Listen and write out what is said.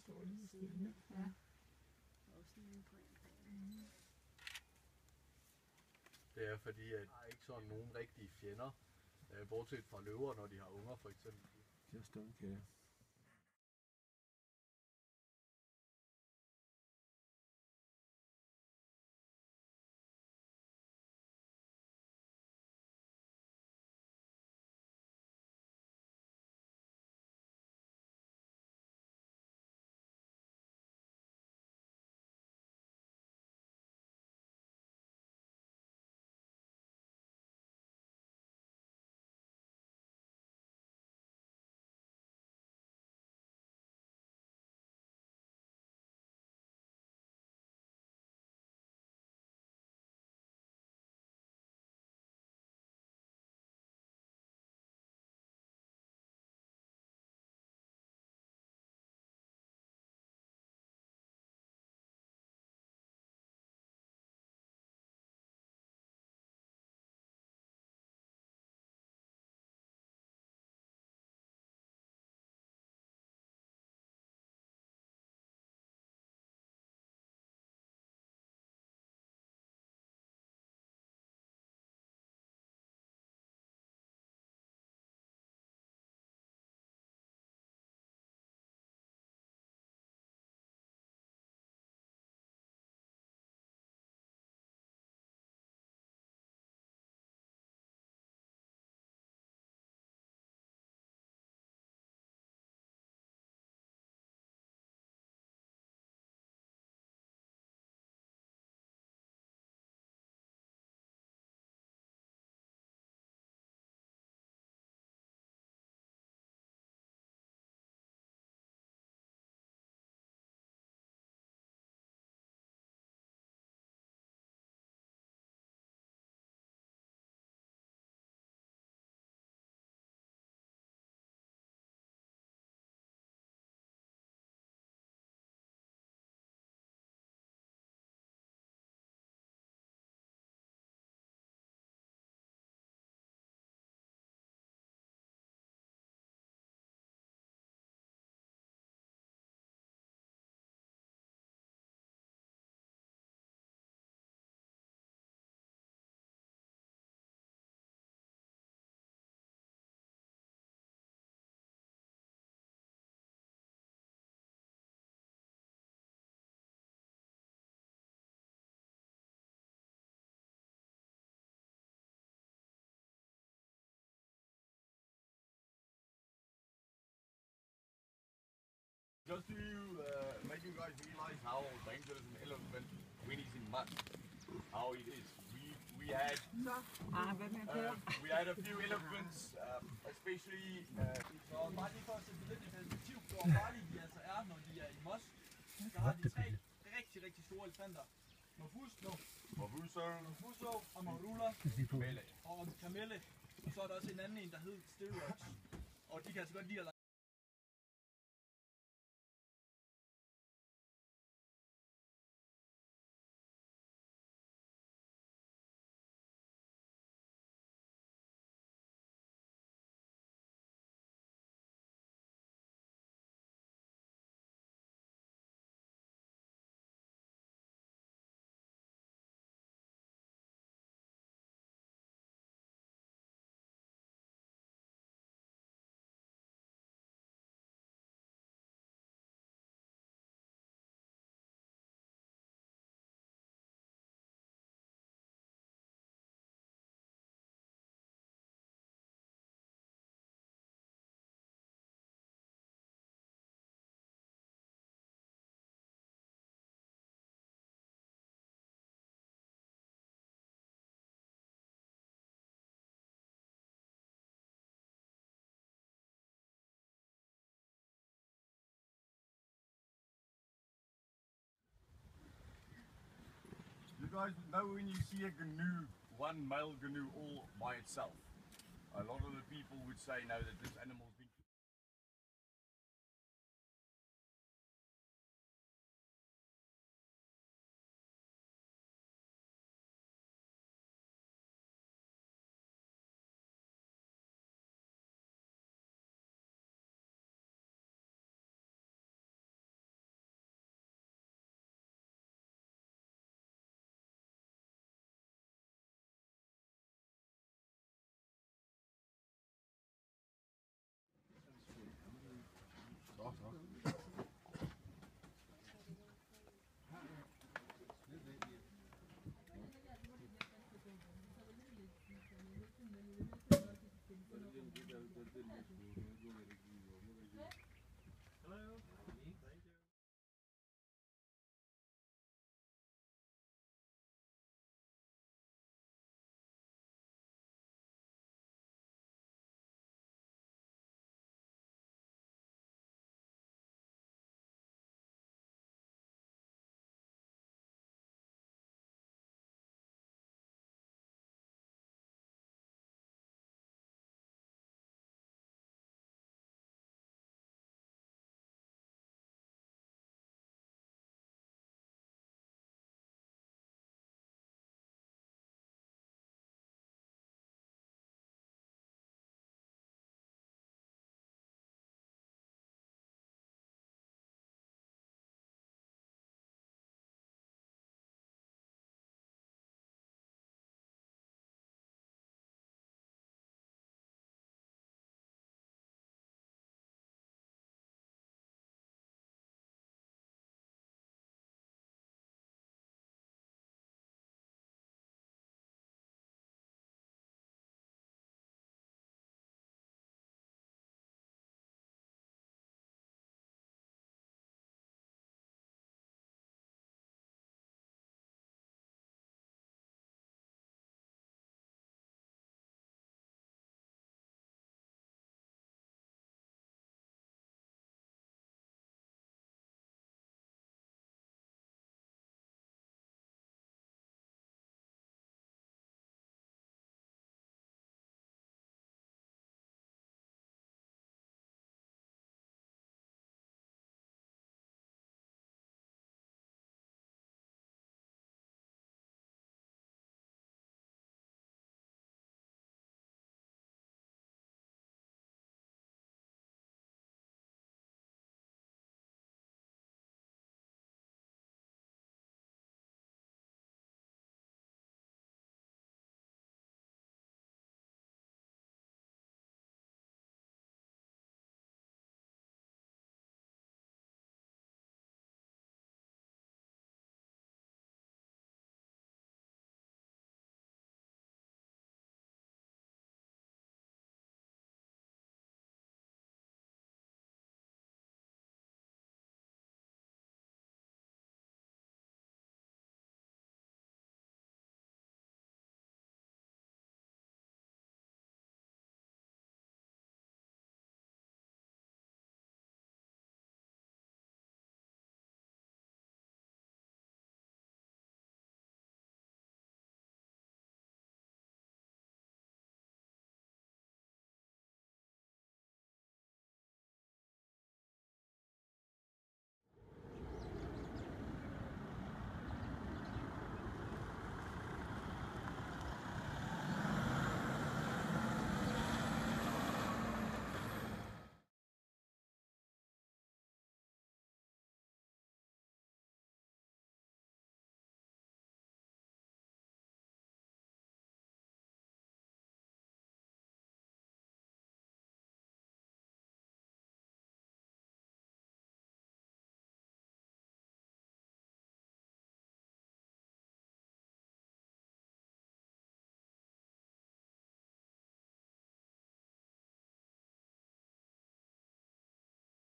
står lige stille. Ja. Også lige der. Det er fordi, at der er ikke sådan nogen rigtige fjender, øh, bortset fra løver, når de har unger for eksempel. Just don't care. Just to uh, make you guys realize how dangerous an elephant when he's in mud, how it is. We we had Ah, uh, we had a few elephants, uh, especially uh, Så bare lige for at sætte lidt i perspektiv hvor farlige de altså er, når de er i mos. Der har de tre rigtig, rigtig store elefanter. Mofusno, Mavuso, Mofuso og Marula og Kamelle. Og så er der også en anden en, der hedder Steroids. Og de kan altså godt lide at guys know when you see a gnu, one male gnu all by itself. A lot of the people would say now that this animal's